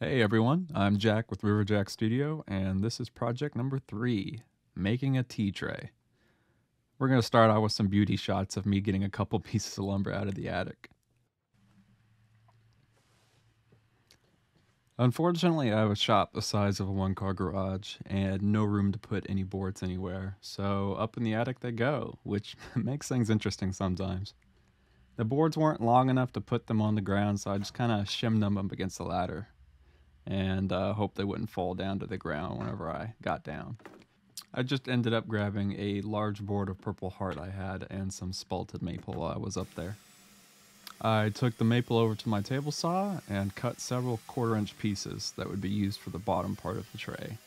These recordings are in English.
Hey everyone, I'm Jack with Riverjack Studio, and this is project number three, making a tea tray. We're going to start out with some beauty shots of me getting a couple pieces of lumber out of the attic. Unfortunately, I have a shop the size of a one car garage and no room to put any boards anywhere, so up in the attic they go, which makes things interesting sometimes. The boards weren't long enough to put them on the ground, so I just kind of shimmed them up against the ladder and uh, hoped they wouldn't fall down to the ground whenever I got down. I just ended up grabbing a large board of Purple Heart I had and some spalted maple while I was up there. I took the maple over to my table saw and cut several quarter inch pieces that would be used for the bottom part of the tray.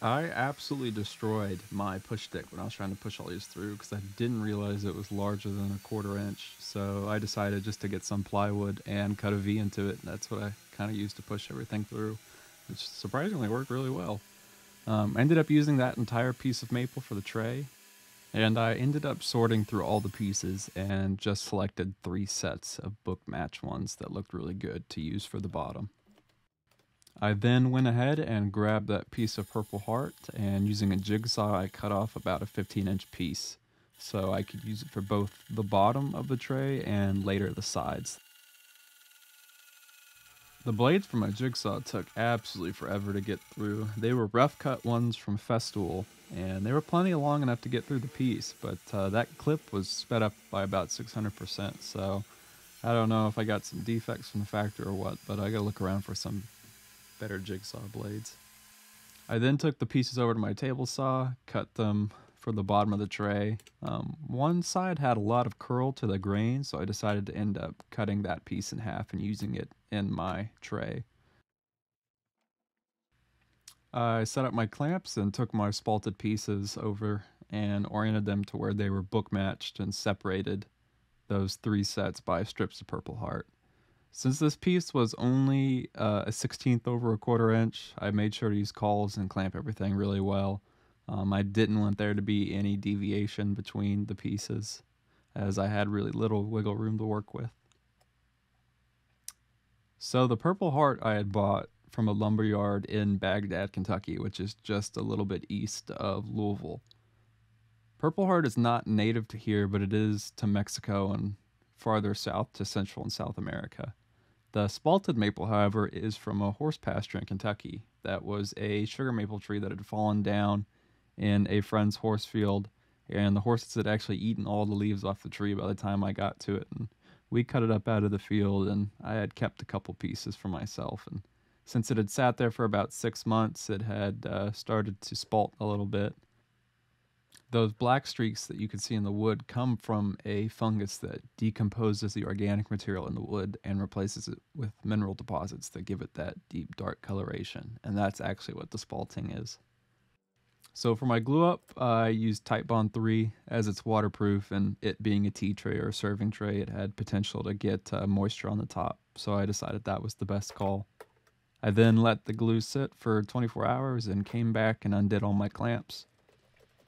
I absolutely destroyed my push stick when I was trying to push all these through because I didn't realize it was larger than a quarter inch. So I decided just to get some plywood and cut a V into it. That's what I kind of used to push everything through, which surprisingly worked really well. Um, I ended up using that entire piece of maple for the tray and I ended up sorting through all the pieces and just selected three sets of book match ones that looked really good to use for the bottom. I then went ahead and grabbed that piece of Purple Heart and using a jigsaw I cut off about a 15 inch piece so I could use it for both the bottom of the tray and later the sides. The blades for my jigsaw took absolutely forever to get through. They were rough cut ones from Festool and they were plenty long enough to get through the piece, but uh, that clip was sped up by about 600%, so I don't know if I got some defects from the factory or what, but I gotta look around for some better jigsaw blades. I then took the pieces over to my table saw, cut them for the bottom of the tray. Um, one side had a lot of curl to the grain, so I decided to end up cutting that piece in half and using it in my tray. I set up my clamps and took my spalted pieces over and oriented them to where they were book matched and separated those three sets by strips of Purple Heart. Since this piece was only uh, a 16th over a quarter inch, I made sure to use cauls and clamp everything really well. Um, I didn't want there to be any deviation between the pieces, as I had really little wiggle room to work with. So the Purple Heart I had bought from a lumber yard in Baghdad, Kentucky, which is just a little bit east of Louisville. Purple Heart is not native to here, but it is to Mexico and farther south to Central and South America. The spalted maple, however, is from a horse pasture in Kentucky that was a sugar maple tree that had fallen down in a friend's horse field, and the horses had actually eaten all the leaves off the tree by the time I got to it. And we cut it up out of the field, and I had kept a couple pieces for myself. And since it had sat there for about six months, it had uh, started to spalt a little bit. Those black streaks that you can see in the wood come from a fungus that decomposes the organic material in the wood and replaces it with mineral deposits that give it that deep dark coloration. And that's actually what the spalting is. So for my glue up, uh, I used Titebond 3 as it's waterproof and it being a tea tray or a serving tray, it had potential to get uh, moisture on the top. So I decided that was the best call. I then let the glue sit for 24 hours and came back and undid all my clamps.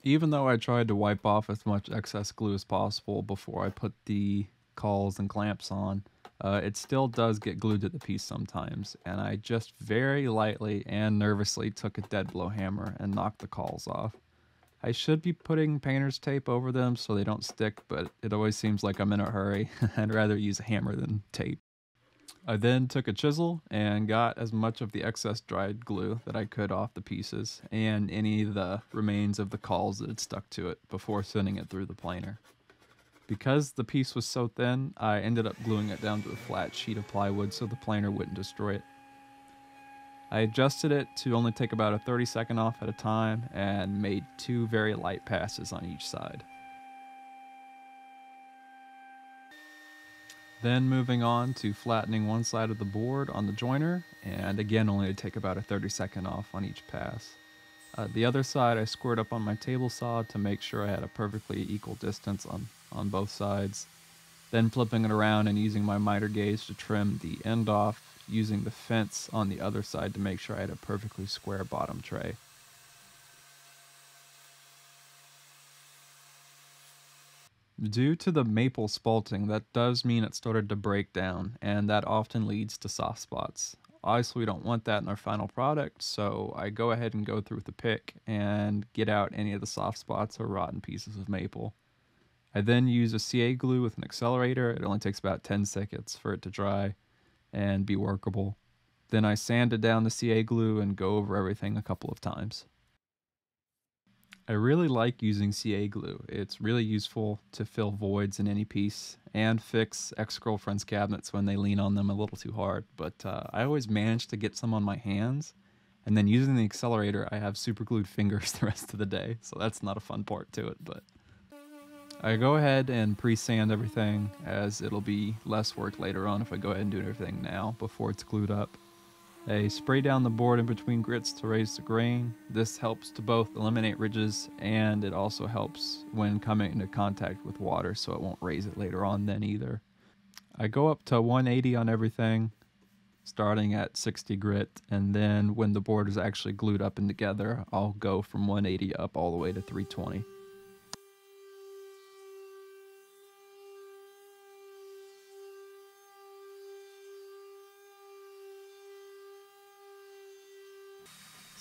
Even though I tried to wipe off as much excess glue as possible before I put the cauls and clamps on, uh, it still does get glued to the piece sometimes, and I just very lightly and nervously took a dead blow hammer and knocked the cauls off. I should be putting painter's tape over them so they don't stick, but it always seems like I'm in a hurry. I'd rather use a hammer than tape. I then took a chisel and got as much of the excess dried glue that I could off the pieces and any of the remains of the cauls that had stuck to it before sending it through the planer. Because the piece was so thin, I ended up gluing it down to a flat sheet of plywood so the planer wouldn't destroy it. I adjusted it to only take about a 30 second off at a time and made two very light passes on each side. Then moving on to flattening one side of the board on the jointer, and again only to take about a 30 second off on each pass. Uh, the other side I squared up on my table saw to make sure I had a perfectly equal distance on, on both sides. Then flipping it around and using my miter gauge to trim the end off, using the fence on the other side to make sure I had a perfectly square bottom tray. Due to the maple spalting, that does mean it started to break down, and that often leads to soft spots. Obviously, we don't want that in our final product, so I go ahead and go through with the pick and get out any of the soft spots or rotten pieces of maple. I then use a CA glue with an accelerator. It only takes about 10 seconds for it to dry and be workable. Then I sanded down the CA glue and go over everything a couple of times. I really like using CA glue. It's really useful to fill voids in any piece and fix ex-girlfriend's cabinets when they lean on them a little too hard. But uh, I always manage to get some on my hands. And then using the accelerator, I have super glued fingers the rest of the day. So that's not a fun part to it, but I go ahead and pre-sand everything as it'll be less work later on if I go ahead and do everything now before it's glued up. I spray down the board in between grits to raise the grain. This helps to both eliminate ridges and it also helps when coming into contact with water so it won't raise it later on then either. I go up to 180 on everything starting at 60 grit and then when the board is actually glued up and together I'll go from 180 up all the way to 320.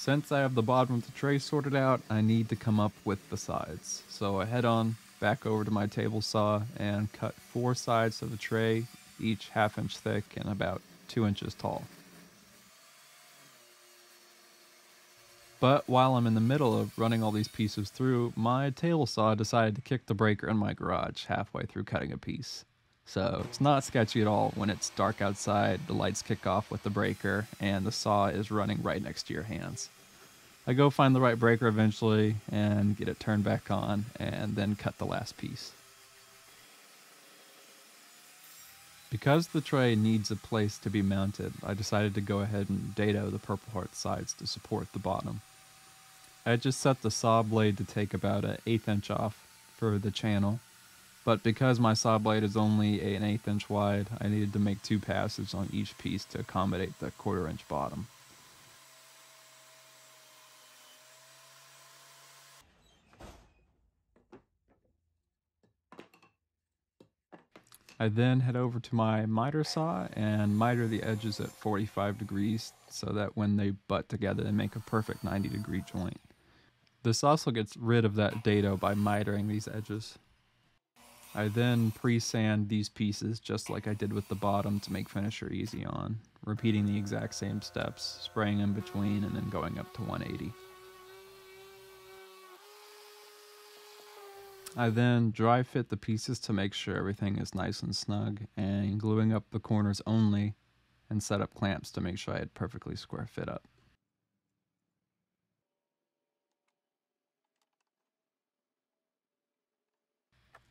Since I have the bottom of the tray sorted out, I need to come up with the sides. So I head on back over to my table saw and cut four sides of the tray, each half inch thick and about two inches tall. But while I'm in the middle of running all these pieces through, my table saw decided to kick the breaker in my garage halfway through cutting a piece. So it's not sketchy at all when it's dark outside, the lights kick off with the breaker, and the saw is running right next to your hands. I go find the right breaker eventually and get it turned back on and then cut the last piece. Because the tray needs a place to be mounted, I decided to go ahead and dado the Purple Heart sides to support the bottom. I just set the saw blade to take about an eighth inch off for the channel but because my saw blade is only an eighth inch wide, I needed to make two passes on each piece to accommodate the quarter inch bottom. I then head over to my miter saw and miter the edges at 45 degrees so that when they butt together they make a perfect 90 degree joint. This also gets rid of that dado by mitering these edges. I then pre-sand these pieces just like I did with the bottom to make finisher easy on, repeating the exact same steps, spraying in between and then going up to 180. I then dry fit the pieces to make sure everything is nice and snug and gluing up the corners only and set up clamps to make sure I had perfectly square fit up.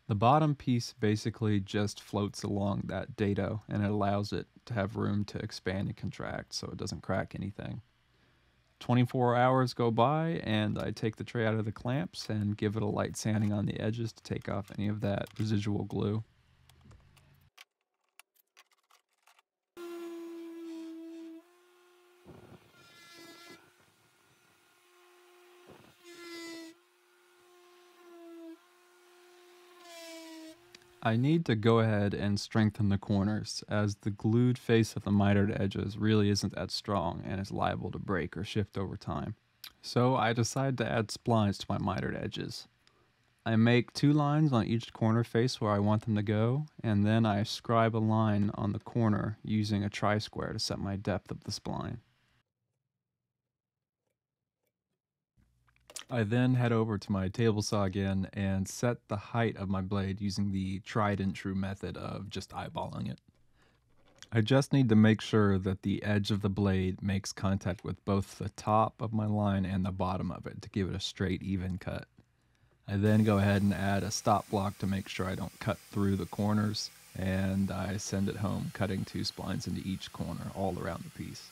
The bottom piece basically just floats along that dado and it allows it to have room to expand and contract so it doesn't crack anything. 24 hours go by and I take the tray out of the clamps and give it a light sanding on the edges to take off any of that residual glue. I need to go ahead and strengthen the corners as the glued face of the mitered edges really isn't that strong and is liable to break or shift over time. So I decide to add splines to my mitered edges. I make two lines on each corner face where I want them to go, and then I scribe a line on the corner using a tri-square to set my depth of the spline. I then head over to my table saw again and set the height of my blade using the tried and true method of just eyeballing it. I just need to make sure that the edge of the blade makes contact with both the top of my line and the bottom of it to give it a straight even cut. I then go ahead and add a stop block to make sure I don't cut through the corners and I send it home cutting two splines into each corner all around the piece.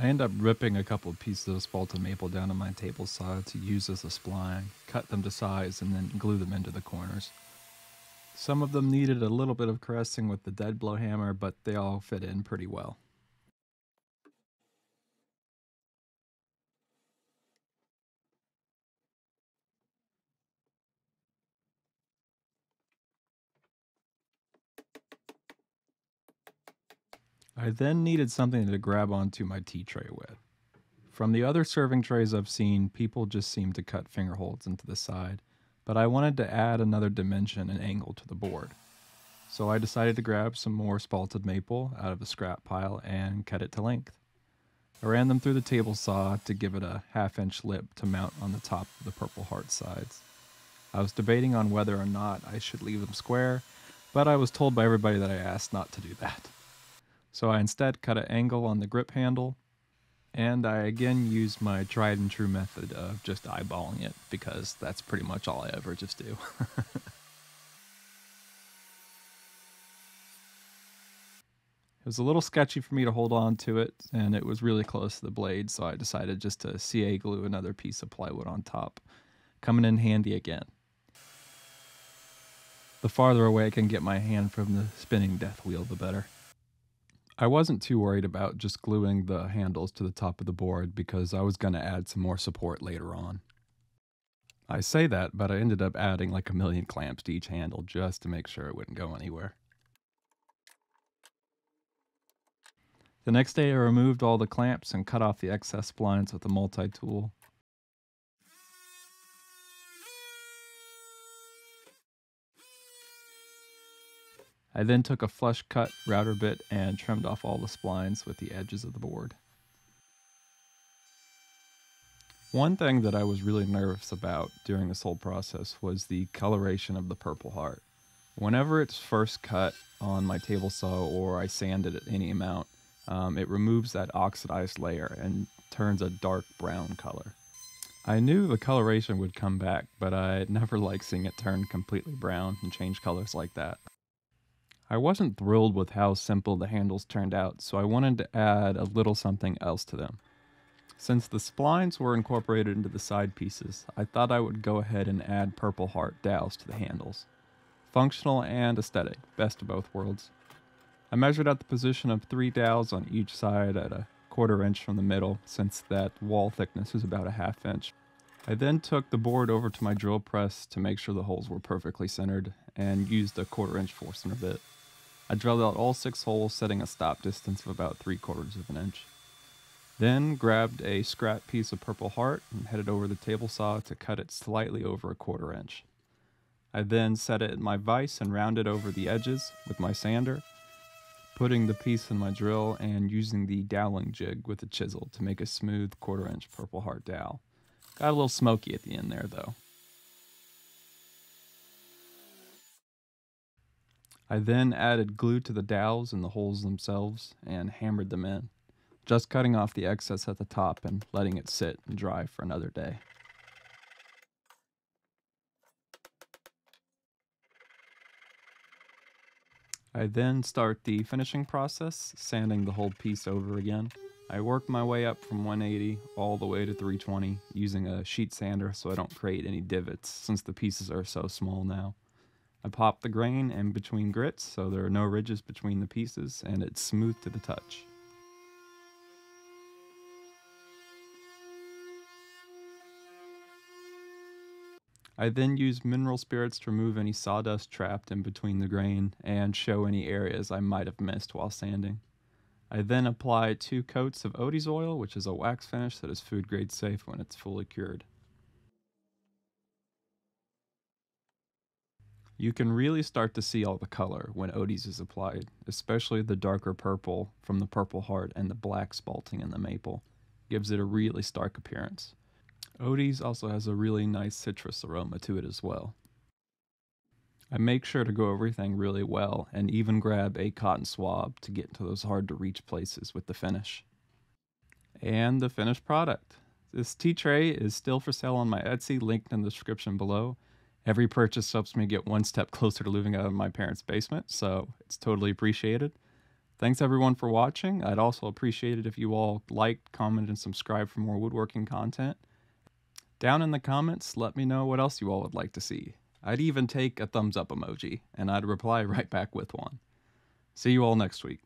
I end up ripping a couple of pieces of spalted maple down on my table saw to use as a spline, cut them to size, and then glue them into the corners. Some of them needed a little bit of caressing with the dead blow hammer, but they all fit in pretty well. I then needed something to grab onto my tea tray with. From the other serving trays I've seen, people just seem to cut finger holds into the side, but I wanted to add another dimension and angle to the board. So I decided to grab some more spalted maple out of the scrap pile and cut it to length. I ran them through the table saw to give it a half inch lip to mount on the top of the Purple Heart sides. I was debating on whether or not I should leave them square, but I was told by everybody that I asked not to do that. So I instead cut an angle on the grip handle, and I again used my tried and true method of just eyeballing it because that's pretty much all I ever just do. It was a little sketchy for me to hold on to it, and it was really close to the blade, so I decided just to CA glue another piece of plywood on top. Coming in handy again. The farther away I can get my hand from the spinning death wheel, the better. I wasn't too worried about just gluing the handles to the top of the board because I was going to add some more support later on. I say that, but I ended up adding like a million clamps to each handle just to make sure it wouldn't go anywhere. The next day I removed all the clamps and cut off the excess splines with a multi-tool. I then took a flush cut router bit and trimmed off all the splines with the edges of the board. One thing that I was really nervous about during this whole process was the coloration of the Purple Heart. Whenever it's first cut on my table saw or I sand it at any amount, um, it removes that oxidized layer and turns a dark brown color. I knew the coloration would come back, but I never liked seeing it turn completely brown and change colors like that. I wasn't thrilled with how simple the handles turned out, so I wanted to add a little something else to them. Since the splines were incorporated into the side pieces, I thought I would go ahead and add Purple Heart dowels to the handles. Functional and aesthetic, best of both worlds. I measured out the position of three dowels on each side at a quarter inch from the middle, since that wall thickness is about a half inch. I then took the board over to my drill press to make sure the holes were perfectly centered, and used a quarter inch Forstner bit. I drilled out all six holes, setting a stop distance of about three quarters of an inch. Then grabbed a scrap piece of Purple Heart and headed over the table saw to cut it slightly over a quarter inch. I then set it in my vise and rounded over the edges with my sander, putting the piece in my drill and using the doweling jig with a chisel to make a smooth quarter inch purple heart dowel. Got a little smoky at the end there though. I then added glue to the dowels and the holes themselves and hammered them in, just cutting off the excess at the top and letting it sit and dry for another day. I then start the finishing process, sanding the whole piece over again. I work my way up from 180 all the way to 320 using a sheet sander so I don't create any divots since the pieces are so small now. I pop the grain in between grits so there are no ridges between the pieces and it's smooth to the touch. I then use mineral spirits to remove any sawdust trapped in between the grain and show any areas I might have missed while sanding. I then apply two coats of Odie's oil, which is a wax finish that is food grade safe when it's fully cured. You can really start to see all the color when Odie's is applied, especially the darker purple from the purple heart and the black spalting in the maple. Gives it a really stark appearance. Odie's also has a really nice citrus aroma to it as well. I make sure to go everything really well and even grab a cotton swab to get into those hard to reach places with the finish. And the finished product. This tea tray is still for sale on my Etsy, linked in the description below. Every purchase helps me get one step closer to living out of my parents' basement, so it's totally appreciated. Thanks everyone for watching. I'd also appreciate it if you all liked, commented, and subscribed for more woodworking content. Down in the comments, let me know what else you all would like to see. I'd even take a thumbs up emoji, and I'd reply right back with one. See you all next week.